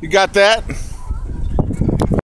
You got that?